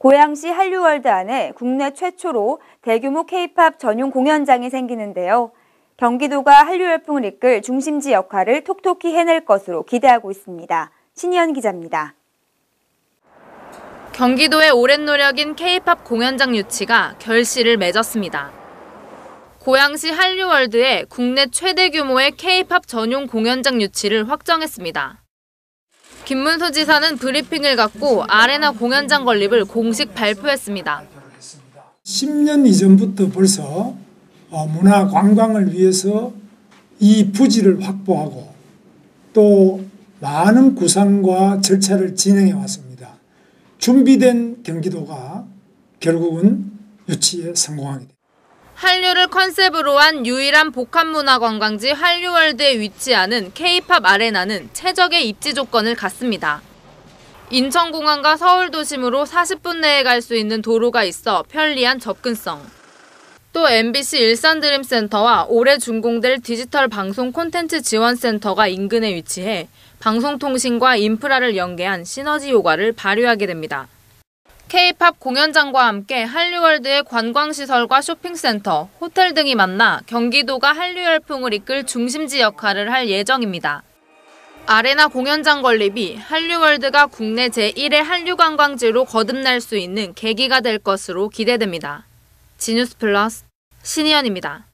고양시 한류월드 안에 국내 최초로 대규모 K-팝 전용 공연장이 생기는데요. 경기도가 한류 열풍을 이끌 중심지 역할을 톡톡히 해낼 것으로 기대하고 있습니다. 신희연 기자입니다. 경기도의 오랜 노력인 K-팝 공연장 유치가 결실을 맺었습니다. 고양시 한류월드에 국내 최대 규모의 K-팝 전용 공연장 유치를 확정했습니다. 김문수 지사는 브리핑을 갖고 아레나 공연장 건립을 공식 발표했습니다. 10년 이전부터 벌써 어, 문화 관광을 위해서 이 부지를 확보하고 또 많은 구상과 절차를 진행해 왔습니다. 준비된 경기도가 결국은 유치에 성공하게 됩니다. 한류를 컨셉으로 한 유일한 복합문화관광지 한류월드에 위치하는 K-팝 아레나는 최적의 입지 조건을 갖습니다. 인천공항과 서울 도심으로 40분 내에 갈 수 있는 도로가 있어 편리한 접근성. 또 MBC 일산드림센터와 올해 준공될 디지털 방송 콘텐츠 지원센터가 인근에 위치해 방송통신과 인프라를 연계한 시너지 효과를 발휘하게 됩니다. K-팝 공연장과 함께 한류월드의 관광시설과 쇼핑센터, 호텔 등이 만나 경기도가 한류 열풍을 이끌 중심지 역할을 할 예정입니다. 아레나 공연장 건립이 한류월드가 국내 제1의 한류 관광지로 거듭날 수 있는 계기가 될 것으로 기대됩니다. 지뉴스 플러스 신희연입니다.